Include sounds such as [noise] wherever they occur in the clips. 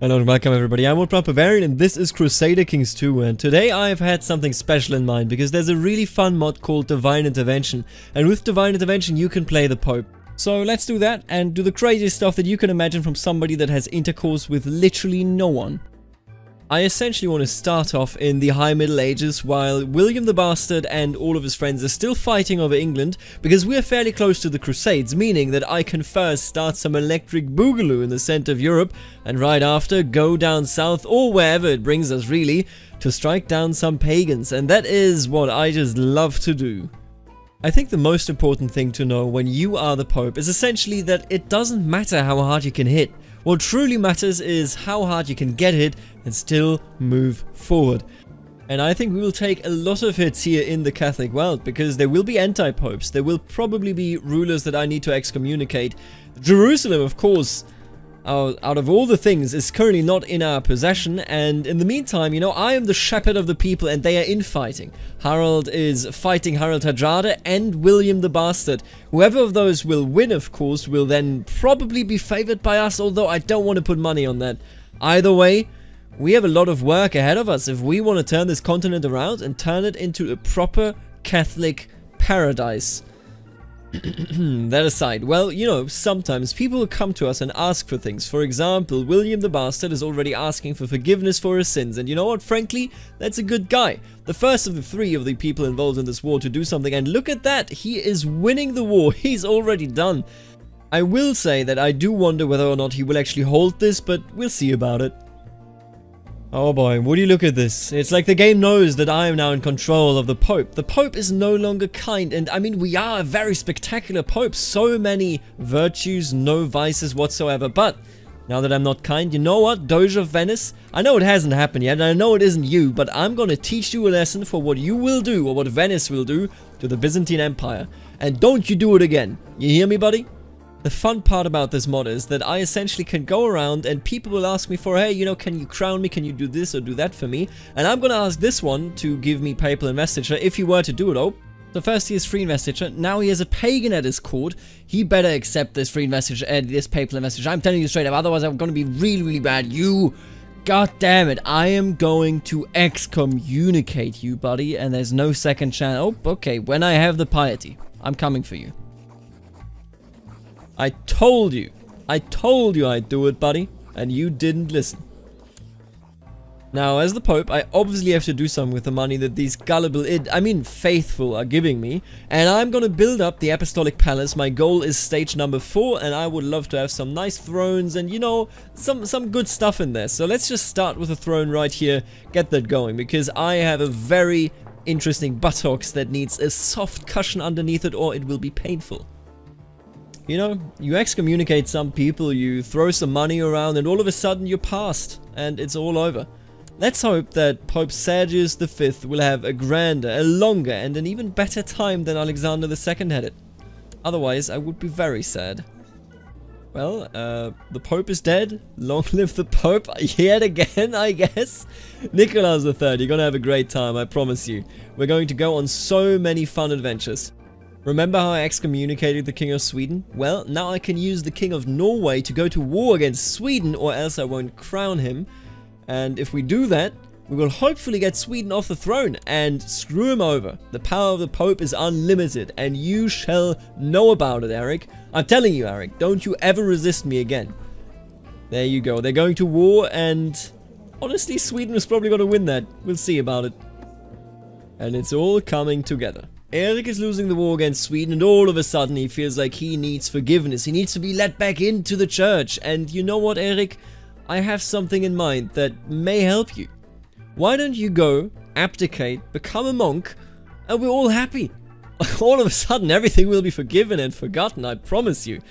Hello and welcome everybody, I'm Proud Bavarian and this is Crusader Kings 2 and today I've had something special in mind because there's a really fun mod called Divine Intervention and with Divine Intervention you can play the Pope. So let's do that and do the craziest stuff that you can imagine from somebody that has intercourse with literally no one. I essentially want to start off in the High Middle Ages while William the Bastard and all of his friends are still fighting over England because we are fairly close to the Crusades, meaning that I can first start some electric boogaloo in the center of Europe and right after go down south or wherever it brings us really to strike down some pagans and that is what I just love to do. I think the most important thing to know when you are the Pope is essentially that it doesn't matter how hard you can hit. What truly matters is how hard you can get hit and still move forward. And I think we will take a lot of hits here in the Catholic world because there will be anti-popes, there will probably be rulers that I need to excommunicate. Jerusalem, of course, out, of all the things, is currently not in our possession. And in the meantime, you know, I am the shepherd of the people and they are infighting. Harold is fighting Harald Hardrada and William the Bastard. Whoever of those will win, of course, will then probably be favored by us, although I don't want to put money on that. Either way, we have a lot of work ahead of us if we want to turn this continent around and turn it into a proper Catholic paradise. [clears throat] that aside, well, you know, sometimes people come to us and ask for things. For example, William the Bastard is already asking for forgiveness for his sins, and you know what, frankly, that's a good guy. The first of the three of the people involved in this war to do something, and look at that, he is winning the war, [laughs] he's already done. I will say that I do wonder whether or not he will actually hold this, but we'll see about it. Oh boy, would you look at this? It's like the game knows that I am now in control of the Pope. The Pope is no longer kind, and I mean, we are a very spectacular Pope. So many virtues, no vices whatsoever, but now that I'm not kind, you know what, Doge of Venice? I know it hasn't happened yet, and I know it isn't you, but I'm gonna teach you a lesson for what you will do, or what Venice will do, to the Byzantine Empire. And don't you do it again. You hear me, buddy? The fun part about this mod is that I essentially can go around and people will ask me for, hey, you know, can you crown me? Can you do this or do that for me? And I'm gonna ask this one to give me papal investiture if he were to do it. Oh, so first he has free investiture, now he has a pagan at his court. He better accept this free investiture and this papal investiture. I'm telling you straight up, otherwise I'm gonna be really, really bad. You, god damn it, I am going to excommunicate you, buddy, and there's no second chance. Oh, okay, when I have the piety, I'm coming for you. I told you. I told you I'd do it, buddy. And you didn't listen. Now, as the Pope, I obviously have to do something with the money that these gullible, I mean faithful, are giving me. And I'm gonna build up the Apostolic Palace. My goal is stage number 4, and I would love to have some nice thrones and, you know, some, some good stuff in there. So let's just start with a throne right here, get that going, because I have a very interesting buttocks that needs a soft cushion underneath it or it will be painful. You know, you excommunicate some people, you throw some money around, and all of a sudden you're past, and it's all over. Let's hope that Pope Sergius V will have a grander, a longer, and an even better time than Alexander II had it. Otherwise, I would be very sad. Well, uh, the Pope is dead. Long live the Pope [laughs] yet again, I guess. Nicholas III, you're gonna have a great time, I promise you. We're going to go on so many fun adventures. Remember how I excommunicated the King of Sweden? Well, now I can use the King of Norway to go to war against Sweden or else I won't crown him. And if we do that, we will hopefully get Sweden off the throne and screw him over. The power of the Pope is unlimited and you shall know about it, Eric. I'm telling you, Eric, don't you ever resist me again. There you go. They're going to war and honestly, Sweden is probably going to win that. We'll see about it. And it's all coming together. Eric is losing the war against Sweden and all of a sudden he feels like he needs forgiveness. He needs to be let back into the church. And you know what, Eric? I have something in mind that may help you. Why don't you go, abdicate, become a monk, and we're all happy. [laughs] all of a sudden everything will be forgiven and forgotten, I promise you.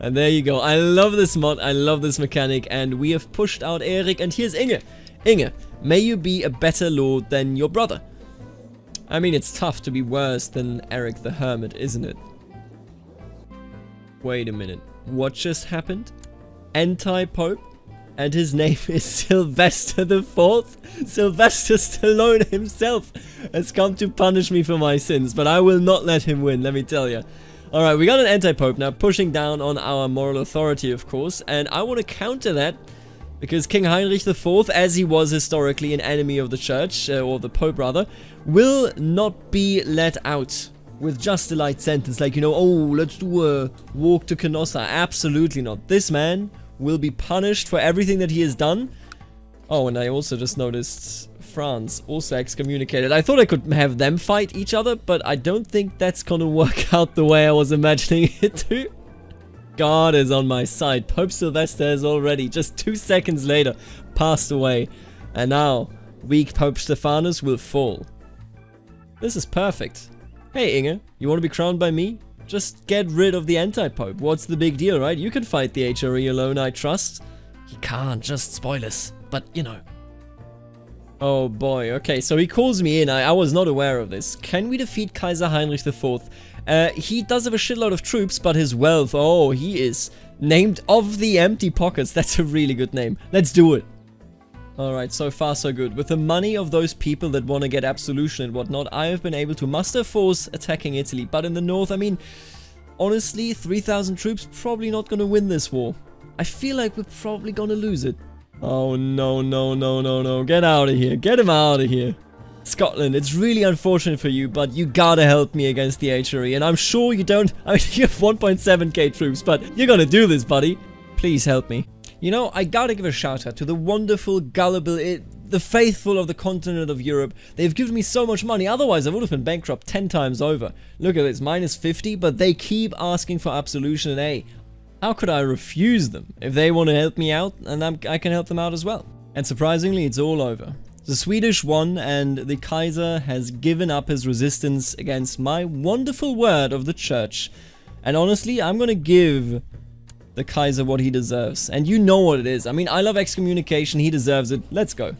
And there you go. I love this mod, I love this mechanic, and we have pushed out Eric, and here's Inge. Inge, may you be a better lord than your brother. I mean, it's tough to be worse than Eric the Hermit, isn't it? Wait a minute. What just happened? Anti-Pope? And his name is [laughs] Sylvester the Fourth? Sylvester Stallone himself has come to punish me for my sins, but I will not let him win, let me tell you. Alright, we got an anti-pope now, pushing down on our moral authority, of course, and I want to counter that Because King Heinrich IV, as he was historically an enemy of the church, uh, or the Pope rather, will not be let out with just a light sentence like, you know, oh, let's do a walk to Canossa. Absolutely not. This man will be punished for everything that he has done. Oh, and I also just noticed France also excommunicated. I thought I could have them fight each other, but I don't think that's gonna [laughs] work out the way I was imagining it to. God is on my side. Pope Sylvester has already, just two seconds later, passed away. And now, weak Pope Stephanus will fall. This is perfect. Hey Inge, you want to be crowned by me? Just get rid of the anti-pope. What's the big deal, right? You can fight the HRE alone, I trust. He can't, just spoilers. But, you know. Oh boy, okay, so he calls me in. I, I was not aware of this. Can we defeat Kaiser Heinrich IV? Uh, he does have a shitload of troops, but his wealth, oh, he is named of the empty pockets. [laughs] That's a really good name. Let's do it. Alright, so far so good. With the money of those people that want to get absolution and whatnot, I have been able to muster force attacking Italy. But in the north, I mean, honestly, 3,000 troops probably not going to win this war. I feel like we're probably going to lose it. Oh, no, no, no, no, no. Get out of here. Get him out of here. Scotland, it's really unfortunate for you, but you gotta help me against the HRE. And I'm sure you don't... [laughs] I mean, you have 1.7k troops, but you're gonna do this, buddy. Please help me. You know, I gotta give a shout out to the wonderful, gullible, it, the faithful of the continent of Europe. They've given me so much money, otherwise I would have been bankrupt 10 times over. Look at this, minus 50, but they keep asking for absolution and hey, how could I refuse them? If they want to help me out, and I'm, I can help them out as well. And surprisingly, it's all over. The Swedish won and the Kaiser has given up his resistance against my wonderful word of the church. And honestly, I'm gonna give the Kaiser what he deserves. And you know what it is. I mean, I love excommunication. He deserves it. Let's go.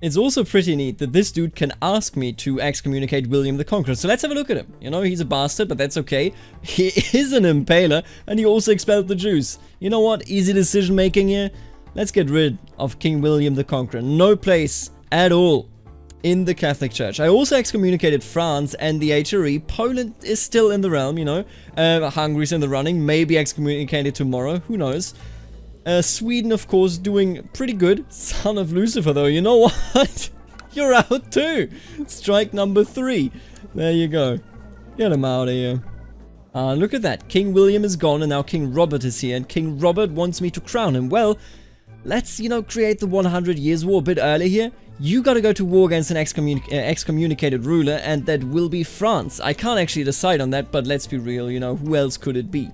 It's also pretty neat that this dude can ask me to excommunicate William the Conqueror. So let's have a look at him. You know, he's a bastard, but that's okay. He [laughs] is an impaler, and he also expelled the Jews. You know what? Easy decision making here. Let's get rid of King William the Conqueror. No place at all in the Catholic Church. I also excommunicated France and the HRE. Poland is still in the realm, you know. Uh, Hungary's in the running, maybe excommunicated tomorrow, who knows. Uh, Sweden, of course, doing pretty good. [laughs] Son of Lucifer, though, you know [laughs] what? You're out too. Strike number three. There you go. Get him out of here. Uh, look at that. King William is gone and now King Robert is here. And King Robert wants me to crown him. Well, let's, you know, create the 100 Years' War a bit early here. You gotta go to war against an uh, excommunicated ruler, and that will be France. I can't actually decide on that, but let's be real, you know, who else could it be?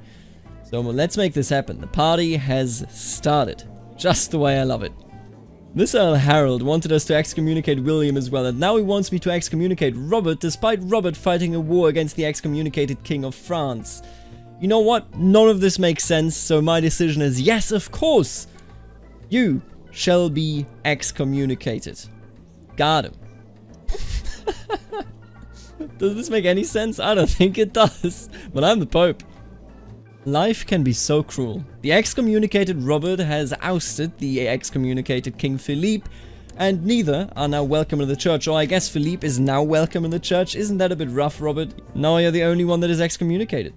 So let's make this happen. The party has started. Just the way I love it. This Earl Harold wanted us to excommunicate William as well, and now he wants me to excommunicate Robert, despite Robert fighting a war against the excommunicated King of France. You know what? None of this makes sense, so my decision is yes, of course! You shall be excommunicated. Got him. [laughs] does this make any sense? I don't think it does. But I'm the Pope. Life can be so cruel. The excommunicated Robert has ousted the excommunicated King Philippe, and neither are now welcome in the church. Or I guess Philippe is now welcome in the church. Isn't that a bit rough, Robert? Now you're the only one that is excommunicated.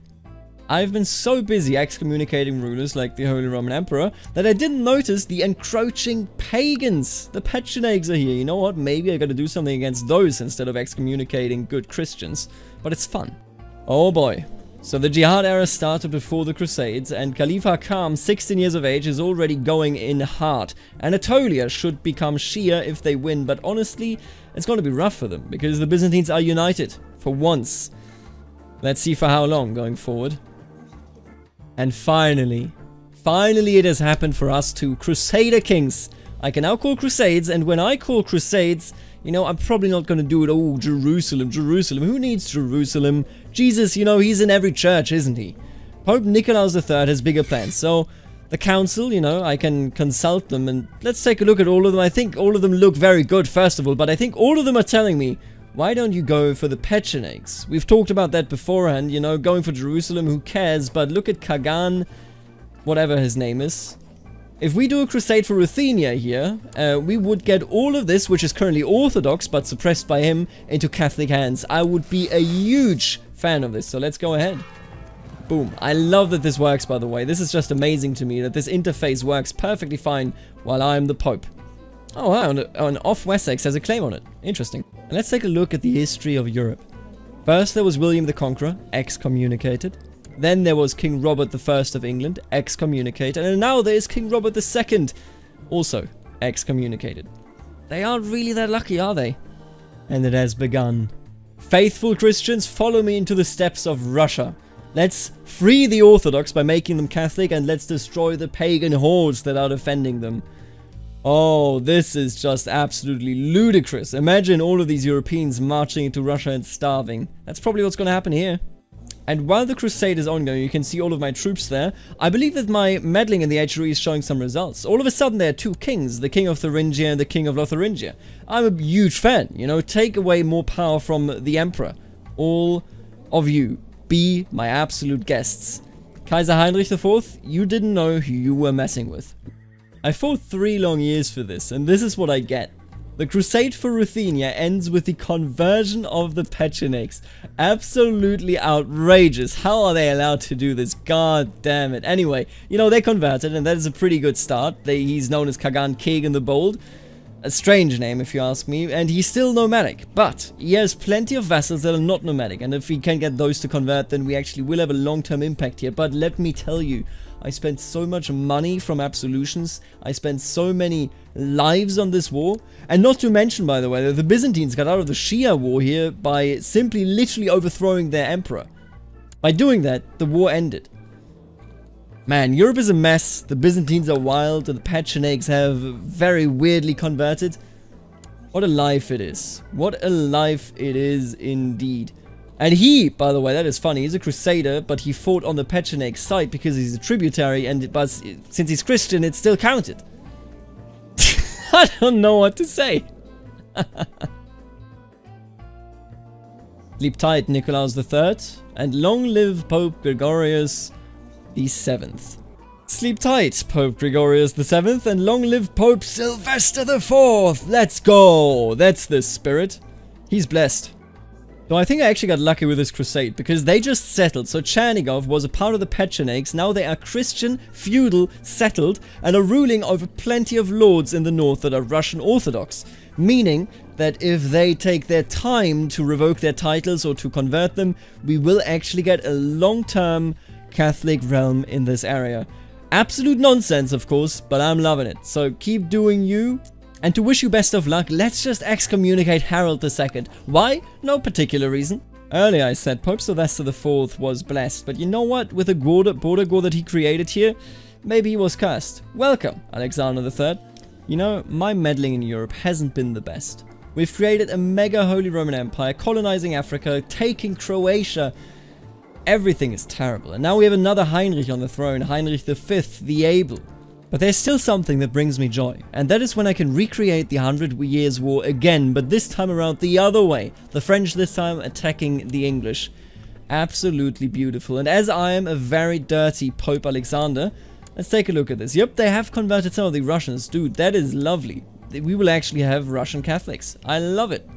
I've been so busy excommunicating rulers like the Holy Roman Emperor that I didn't notice the encroaching pagans. The Pechenegs are here. You know what? Maybe I gotta do something against those instead of excommunicating good Christians. But it's fun. Oh boy. So the Jihad era started before the Crusades, and Caliph Hakam, 16 years of age, is already going in hard. Anatolia should become Shia if they win, but honestly, it's going to be rough for them, because the Byzantines are united, for once. Let's see for how long going forward. And finally, finally it has happened for us two Crusader Kings. I can now call Crusades, and when I call Crusades, you know, I'm probably not going to do it, oh, Jerusalem, Jerusalem. Who needs Jerusalem? Jesus, you know, he's in every church, isn't he? Pope Nicolaus III has bigger plans, so the council, you know, I can consult them, and let's take a look at all of them. I think all of them look very good, first of all, but I think all of them are telling me why don't you go for the Pechenegs? We've talked about that beforehand, you know, going for Jerusalem, who cares? But look at Kagan, whatever his name is. If we do a crusade for Ruthenia here, uh, we would get all of this, which is currently Orthodox, but suppressed by him, into Catholic hands. I would be a huge fan of this, so let's go ahead. Boom. I love that this works, by the way. This is just amazing to me that this interface works perfectly fine while I'm the Pope. Oh, wow, and, off Wessex has a claim on it. Interesting. And let's take a look at the history of Europe. First, there was William the Conqueror, excommunicated. Then there was King Robert I of England, excommunicated. And now there is King Robert II, also excommunicated. They aren't really that lucky, are they? And it has begun. Faithful Christians, follow me into the steps of Russia. Let's free the Orthodox by making them Catholic and let's destroy the pagan hordes that are defending them. Oh, this is just absolutely ludicrous. Imagine all of these Europeans marching into Russia and starving. That's probably what's going to happen here. And while the crusade is ongoing, you can see all of my troops there. I believe that my meddling in the HRE is showing some results. All of a sudden there are two kings, the king of Thuringia and the king of Lotharingia. I'm a huge fan, you know, take away more power from the emperor. All of you, be my absolute guests. Kaiser Heinrich IV, you didn't know who you were messing with. I fought three long years for this, and this is what I get. The crusade for Ruthenia ends with the conversion of the Pechenegs. Absolutely outrageous. How are they allowed to do this? God damn it. Anyway, you know, they converted, and that is a pretty good start. They, he's known as Kagan Kegan the Bold. A strange name, if you ask me, and he's still nomadic. But he has plenty of vassals that are not nomadic, and if we can get those to convert, then we actually will have a long-term impact here. But let me tell you, I spent so much money from absolutions. I spent so many lives on this war. And not to mention, by the way, that the Byzantines got out of the Shia war here by simply literally overthrowing their emperor. By doing that, the war ended. Man, Europe is a mess. The Byzantines are wild and the Pechenegs have very weirdly converted. What a life it is. What a life it is indeed. And he, by the way, that is funny, he's a crusader, but he fought on the Pecheneg side because he's a tributary, and but since he's Christian, it still counted. [laughs] I don't know what to say. [laughs] Sleep tight, Nicolaus III, and long live Pope Gregorius the Seventh. Sleep tight, Pope Gregorius the Seventh, and long live Pope Sylvester the Fourth. Let's go. That's the spirit. He's blessed. Though I think I actually got lucky with this crusade, because they just settled, so Chernigov was a part of the Pechenegs, now they are Christian, feudal, settled, and are ruling over plenty of lords in the north that are Russian Orthodox, meaning that if they take their time to revoke their titles or to convert them, we will actually get a long-term Catholic realm in this area. Absolute nonsense, of course, but I'm loving it. So keep doing you, and to wish you best of luck, let's just excommunicate Harold II. Why? No particular reason. Earlier I said Pope Sylvester IV was blessed, but you know what? With the border, border gore that he created here, maybe he was cursed. Welcome, Alexander III. You know, my meddling in Europe hasn't been the best. We've created a mega Holy Roman Empire, colonizing Africa, taking Croatia. Everything is terrible. And now we have another Heinrich on the throne, Heinrich V, the Able. But there's still something that brings me joy, and that is when I can recreate the Hundred Years' War again, but this time around the other way. The French this time attacking the English. Absolutely beautiful. And as I am a very dirty Pope Alexander, let's take a look at this. Yep, they have converted some of the Russians. Dude, that is lovely. We will actually have Russian Catholics. I love it.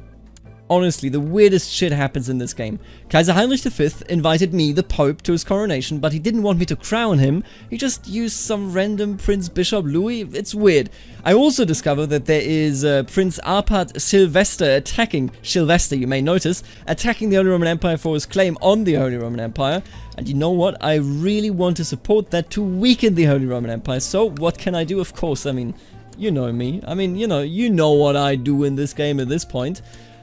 Honestly, the weirdest shit happens in this game. Kaiser Heinrich V invited me, the Pope, to his coronation, but he didn't want me to crown him. He just used some random Prince Bishop Louis. It's weird. I also discovered that there is uh, Prince Arpad Sylvester attacking, Sylvester you may notice, attacking the Holy Roman Empire for his claim on the Holy Roman Empire. And you know what? I really want to support that to weaken the Holy Roman Empire. So what can I do? Of course, I mean, you know me. I mean, you know, you know what I do in this game at this point.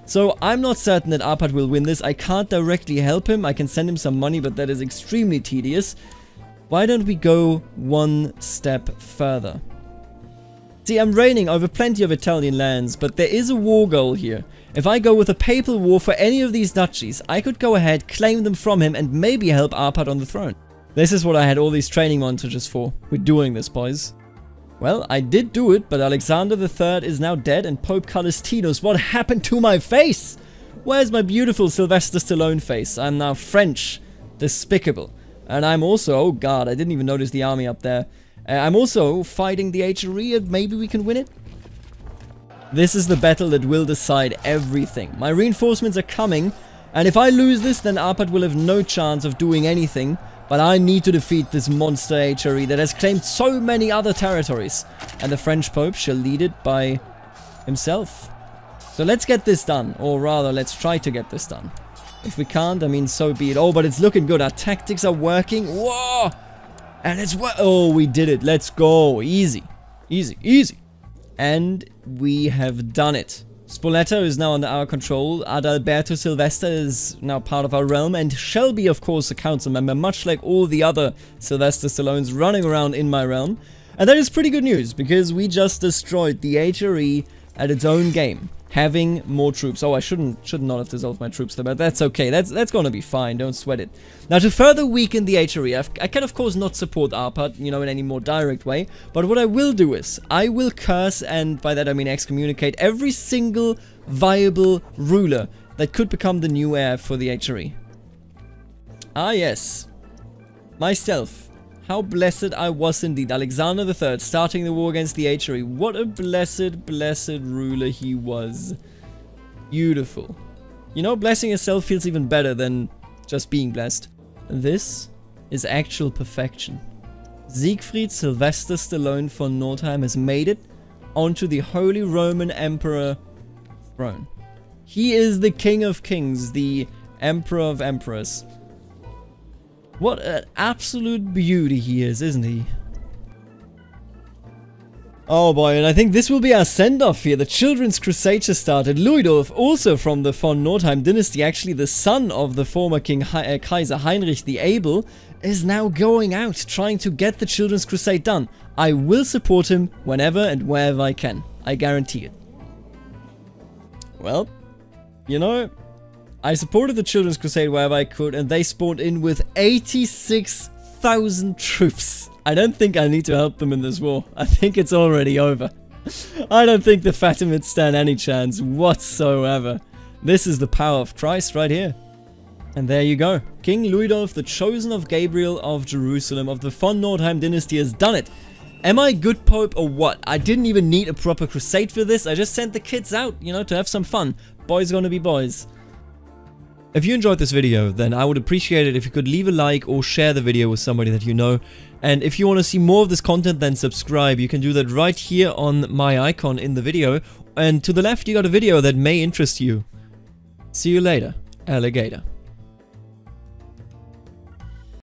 So I'm not certain that Arpad will win this. I can't directly help him. I can send him some money, but that is extremely tedious. Why don't we go one step further? See, I'm reigning over plenty of Italian lands, but there is a war goal here. If I go with a papal war for any of these duchies, I could go ahead, claim them from him, and maybe help Arpad on the throne. This is what I had all these training montages for. We're doing this, boys. Well, I did do it, but Alexander III is now dead and Pope Callistinus, what happened to my face? Where's my beautiful Sylvester Stallone face? I'm now French. Despicable. And I'm also, oh god, I didn't even notice the army up there. Uh, I'm also fighting the HRE and maybe we can win it? This is the battle that will decide everything. My reinforcements are coming, and if I lose this, then Arpad will have no chance of doing anything But I need to defeat this monster HRE that has claimed so many other territories. And the French Pope shall lead it by himself. So let's get this done. Or rather, let's try to get this done. If we can't, I mean, so be it. Oh, but it's looking good. Our tactics are working. Whoa! And it's what? Oh, we did it. Let's go. Easy. Easy. Easy. And we have done it. Spoleto is now under our control, Adalberto Sylvester is now part of our realm, and Shelby, of course, a council member, much like all the other Sylvester Stallones running around in my realm. And that is pretty good news, because we just destroyed the HRE at its own game having more troops. Oh, I shouldn't should not have dissolved my troops there, but that's okay. That's that's gonna be fine. Don't sweat it. Now, to further weaken the HRE, I've, i can of course not support Arpad, you know, in any more direct way. But what I will do is I will curse, and by that I mean excommunicate every single viable ruler that could become the new heir for the HRE. Ah, yes. Myself. How blessed I was indeed. Alexander III starting the war against the HRE. What a blessed, blessed ruler he was. Beautiful. You know, blessing yourself feels even better than just being blessed. This is actual perfection. Siegfried Sylvester Stallone von Nordheim has made it onto the Holy Roman Emperor throne. He is the King of Kings, the Emperor of Emperors. What an absolute beauty he is, isn't he? Oh boy, and I think this will be our send-off here. The Children's Crusade has started. Luidolf, also from the von Nordheim dynasty, actually the son of the former King he uh, Kaiser Heinrich the Able, is now going out, trying to get the Children's Crusade done. I will support him whenever and wherever I can. I guarantee it. Well, you know, I supported the Children's Crusade wherever I could, and they spawned in with 86,000 troops. I don't think I need to help them in this war. I think it's already over. I don't think the Fatimids stand any chance whatsoever. This is the power of Christ right here. And there you go. King Luidolf, the chosen of Gabriel of Jerusalem of the von Nordheim dynasty has done it. Am I good pope or what? I didn't even need a proper crusade for this. I just sent the kids out, you know, to have some fun. Boys gonna be boys. If you enjoyed this video, then I would appreciate it if you could leave a like or share the video with somebody that you know. And if you want to see more of this content, then subscribe. You can do that right here on my icon in the video. And to the left, you got a video that may interest you. See you later, alligator.